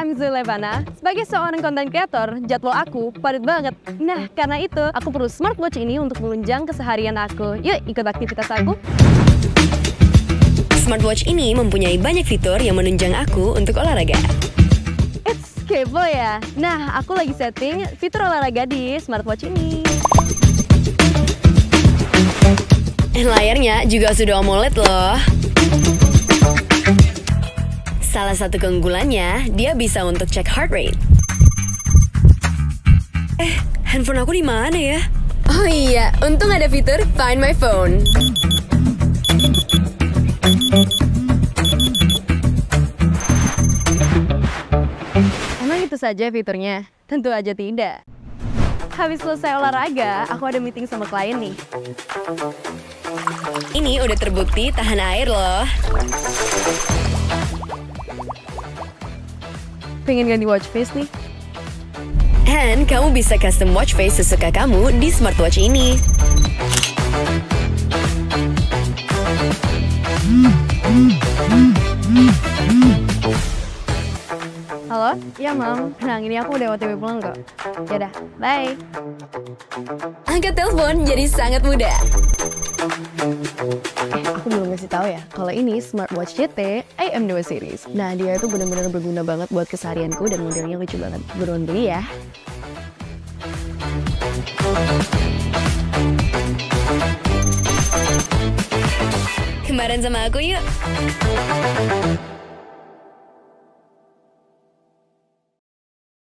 I'm Zulevana. Sebagai seorang konten kreator, jadwal aku padat banget. Nah, karena itu, aku perlu smartwatch ini untuk menunjang keseharian aku. Yuk, ikut aktivitas aku. Smartwatch ini mempunyai banyak fitur yang menunjang aku untuk olahraga. It's kepo ya? Nah, aku lagi setting fitur olahraga di smartwatch ini. Layarnya juga sudah AMOLED loh. Salah satu keunggulannya, dia bisa untuk cek heart rate. Eh, handphone aku di mana ya? Oh iya, untung ada fitur Find My Phone. Emang itu saja fiturnya? Tentu aja tidak. Habis selesai olahraga, aku ada meeting sama klien nih. Ini udah terbukti tahan air loh. Pengen ganti watch face nih. Dan kamu bisa custom watch face sesuka kamu di smartwatch ini. Halo? Iya, Mam. Nah, ini aku udah OTW pulang kok. Yaudah, bye. Angkat telepon jadi sangat mudah. Tahu ya, kalau ini smartwatch GT AM2 series. Nah, dia itu benar-benar berguna banget buat keseharianku dan modelnya lucu banget. Buruan beli ya. Kemarin sama aku yuk.